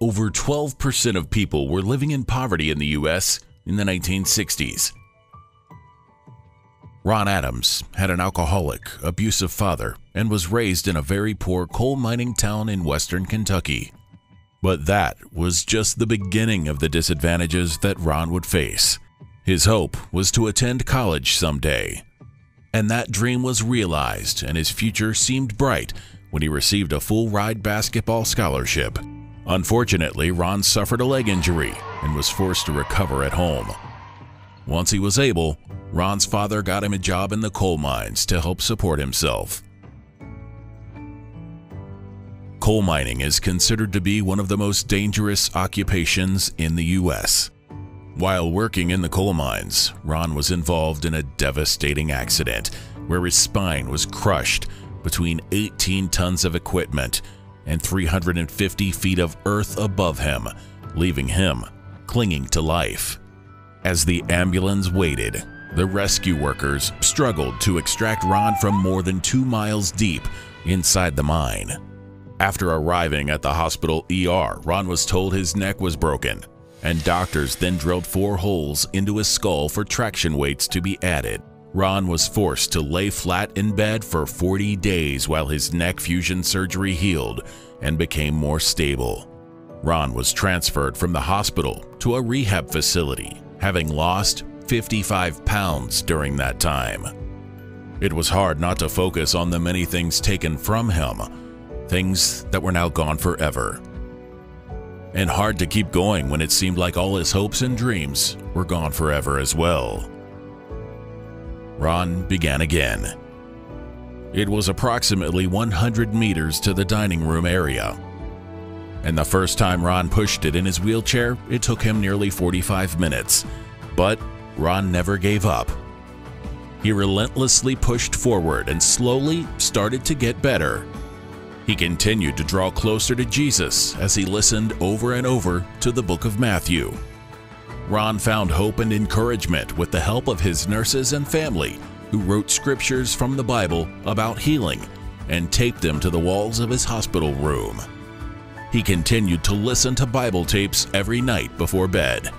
Over 12% of people were living in poverty in the U.S. in the 1960s. Ron Adams had an alcoholic, abusive father and was raised in a very poor coal mining town in western Kentucky. But that was just the beginning of the disadvantages that Ron would face. His hope was to attend college someday. And that dream was realized, and his future seemed bright when he received a full ride basketball scholarship. Unfortunately, Ron suffered a leg injury and was forced to recover at home. Once he was able, Ron's father got him a job in the coal mines to help support himself. Coal mining is considered to be one of the most dangerous occupations in the U.S. While working in the coal mines, Ron was involved in a devastating accident where his spine was crushed between 18 tons of equipment and 350 feet of earth above him, leaving him clinging to life. As the ambulance waited, the rescue workers struggled to extract Ron from more than two miles deep inside the mine. After arriving at the hospital ER, Ron was told his neck was broken, and doctors then drilled four holes into his skull for traction weights to be added. Ron was forced to lay flat in bed for 40 days while his neck fusion surgery healed and became more stable. Ron was transferred from the hospital to a rehab facility having lost 55 pounds during that time. It was hard not to focus on the many things taken from him, things that were now gone forever. And hard to keep going when it seemed like all his hopes and dreams were gone forever as well. Ron began again. It was approximately 100 meters to the dining room area, and the first time Ron pushed it in his wheelchair, it took him nearly 45 minutes. But Ron never gave up. He relentlessly pushed forward and slowly started to get better. He continued to draw closer to Jesus as he listened over and over to the book of Matthew. Ron found hope and encouragement with the help of his nurses and family, who wrote scriptures from the Bible about healing and taped them to the walls of his hospital room. He continued to listen to Bible tapes every night before bed.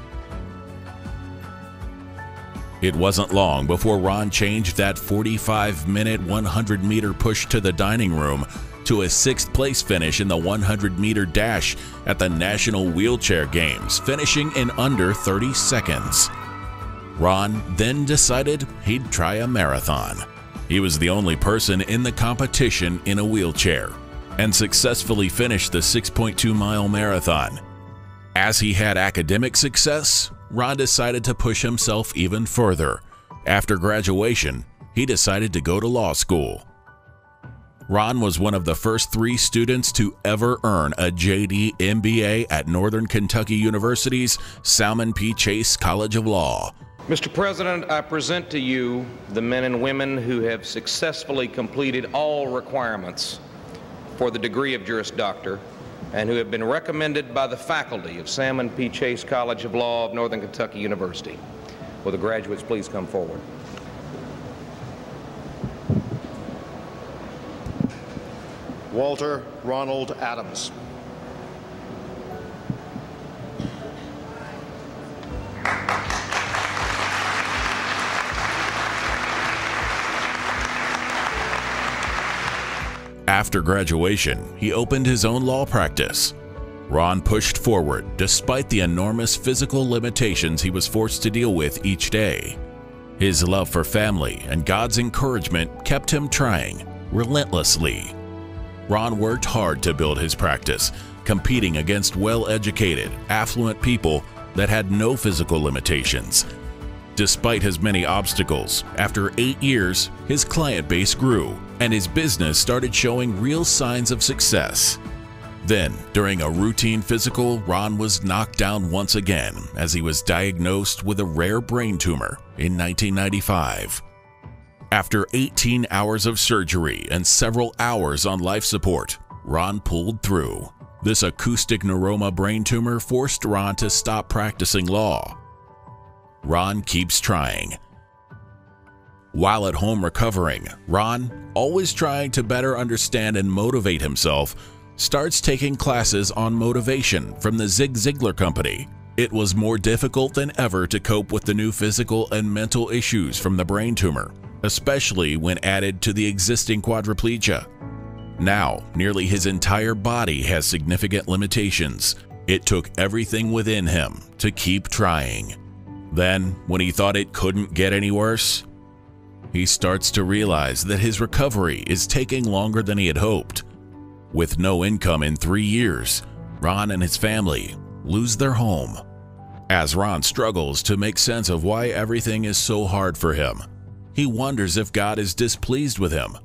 It wasn't long before Ron changed that 45 minute 100 meter push to the dining room to a sixth place finish in the 100 meter dash at the National Wheelchair Games, finishing in under 30 seconds. Ron then decided he'd try a marathon. He was the only person in the competition in a wheelchair, and successfully finished the 6.2 mile marathon. As he had academic success, Ron decided to push himself even further. After graduation, he decided to go to law school. Ron was one of the first three students to ever earn a JD MBA at Northern Kentucky University's Salmon P. Chase College of Law. Mr. President, I present to you the men and women who have successfully completed all requirements for the degree of Juris Doctor and who have been recommended by the faculty of Salmon P. Chase College of Law of Northern Kentucky University. Will the graduates please come forward? Walter Ronald Adams. After graduation, he opened his own law practice. Ron pushed forward despite the enormous physical limitations he was forced to deal with each day. His love for family and God's encouragement kept him trying relentlessly. Ron worked hard to build his practice, competing against well educated, affluent people that had no physical limitations. Despite his many obstacles, after eight years, his client base grew and his business started showing real signs of success. Then, during a routine physical, Ron was knocked down once again as he was diagnosed with a rare brain tumor in 1995. After 18 hours of surgery and several hours on life support, Ron pulled through. This acoustic neuroma brain tumor forced Ron to stop practicing law. Ron keeps trying. While at home recovering, Ron, always trying to better understand and motivate himself, starts taking classes on motivation from the Zig Ziglar Company. It was more difficult than ever to cope with the new physical and mental issues from the brain tumor, especially when added to the existing quadriplegia. Now, nearly his entire body has significant limitations. It took everything within him to keep trying. Then, when he thought it couldn't get any worse, he starts to realize that his recovery is taking longer than he had hoped. With no income in three years, Ron and his family lose their home. As Ron struggles to make sense of why everything is so hard for him, he wonders if God is displeased with him.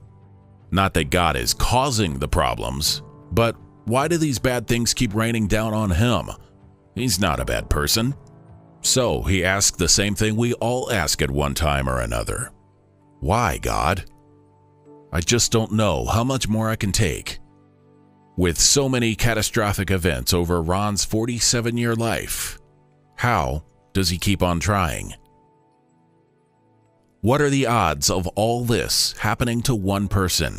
Not that God is causing the problems, but why do these bad things keep raining down on him? He's not a bad person. So he asks the same thing we all ask at one time or another Why, God? I just don't know how much more I can take. With so many catastrophic events over Ron's 47 year life, how does he keep on trying? What are the odds of all this happening to one person?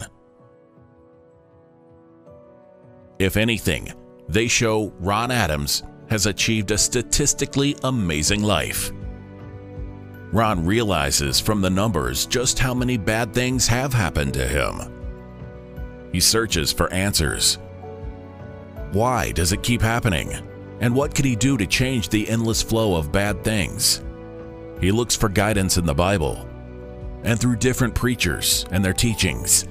If anything, they show Ron Adams has achieved a statistically amazing life. Ron realizes from the numbers just how many bad things have happened to him. He searches for answers. Why does it keep happening? And what could he do to change the endless flow of bad things? He looks for guidance in the Bible and through different preachers and their teachings.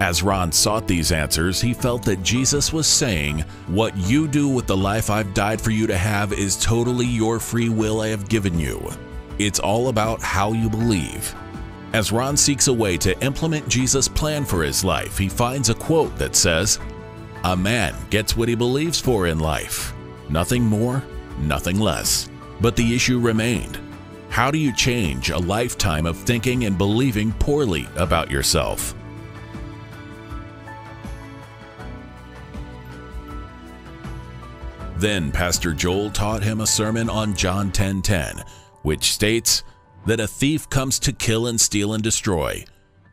As Ron sought these answers, he felt that Jesus was saying, What you do with the life I've died for you to have is totally your free will I have given you. It's all about how you believe. As Ron seeks a way to implement Jesus' plan for his life, he finds a quote that says, A man gets what he believes for in life. Nothing more, nothing less. But the issue remained. How do you change a lifetime of thinking and believing poorly about yourself? Then Pastor Joel taught him a sermon on John 10:10, which states that a thief comes to kill and steal and destroy,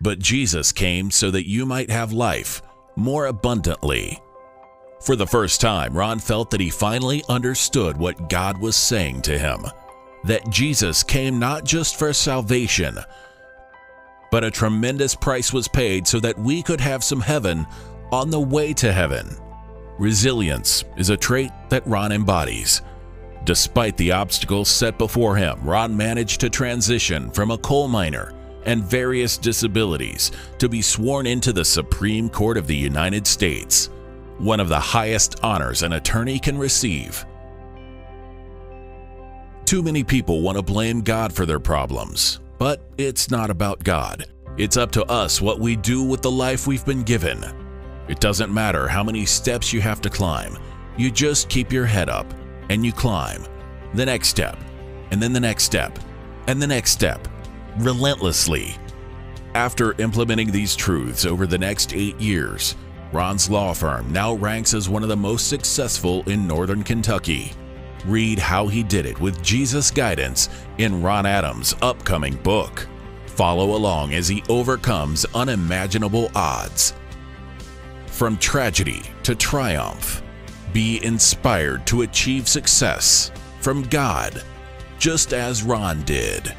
but Jesus came so that you might have life more abundantly. For the first time, Ron felt that he finally understood what God was saying to him that Jesus came not just for salvation, but a tremendous price was paid so that we could have some heaven on the way to heaven. Resilience is a trait that Ron embodies. Despite the obstacles set before him, Ron managed to transition from a coal miner and various disabilities to be sworn into the Supreme Court of the United States, one of the highest honors an attorney can receive. Too many people want to blame God for their problems, but it's not about God. It's up to us what we do with the life we've been given. It doesn't matter how many steps you have to climb, you just keep your head up and you climb. The next step, and then the next step, and the next step, relentlessly. After implementing these truths over the next eight years, Ron's law firm now ranks as one of the most successful in Northern Kentucky. Read how he did it with Jesus' guidance in Ron Adams' upcoming book. Follow along as he overcomes unimaginable odds. From tragedy to triumph, be inspired to achieve success from God, just as Ron did.